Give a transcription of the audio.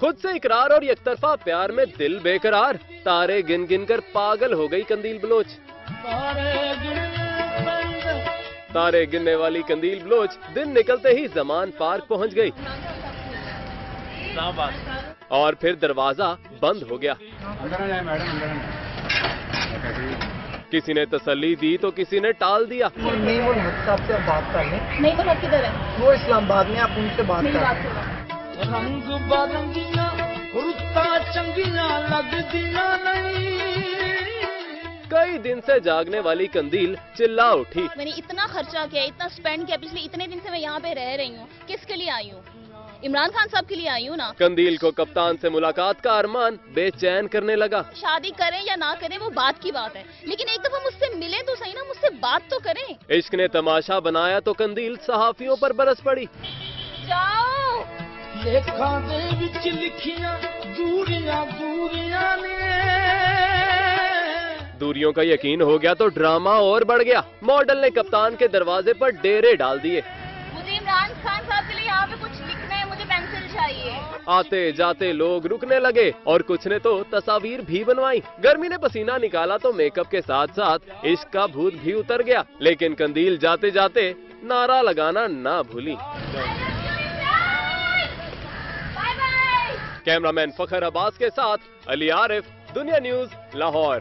खुद से इकरार और यकतरफा प्यार में दिल बेकरार। तारे गिन गिन कर पागल हो गई कंदील बलोच। तारे गिनने वाली कंदील बलोच दिन निकलते ही जमान पार्क पहुँच गई। और फिर दरवाज़ा बंद हो गया। किसी ने तसल्ली दी तो किसी ने टाल दिया। नहीं वो से बात कर लें नहीं तो किधर है। वो इस्लामाबाद में आप उनसे बात कर रंग बरंगियाँ रुत्ता चंगियाँ लगदियाँ नहीं। कई दिन से जागने वाली कंदील चिल्ला उठी। मैंने इतना खर्चा किया इतना स्पेंड किया पिछले इतने दिन से मैं यहाँ पे रह रही हूँ। किसके लिए आई हूँ? इमरान खान साहब के लिए आई हूँ ना? कंदील को कप्तान से मुलाकात का अरमान बेचैन करने लगा। शादी करें या ना करें वो बात की बात है। लेकिन एक दफ़ा मुझसे मिले तो सही ना मुझसे बात तो करें। इश्क ने तमाशा बनाया तो कंदील सहाफियों पर बरस पड़ी। जाओ ਲੇਖਾਂ ਦੇ ਵਿੱਚ ਲਿਖੀਆਂ ਦੂਰੀਆਂ ਦੂਰੀਆਂ ਨੇ दूरियों का यकीन हो गया तो ड्रामा और बढ़ गया मॉडल ने कप्तान के दरवाजे पर डेरे डाल दिए मुझे इमरान खान साहब के लिए यहाँ पे कुछ लिखना है मुझे पेंसिल चाहिए आते जाते लोग रुकने लगे और कुछ ने तो तस्वीर भी बनवाई गर्मी ने पसीना निकाला तो मेकअप के साथ साथ इश्क का भूत भी उतर गया लेकिन कंदील जाते जाते नारा लगाना ना भूली कैमरामैन फखर अब्बास के साथ अली आरिफ दुनिया न्यूज़ लाहौर।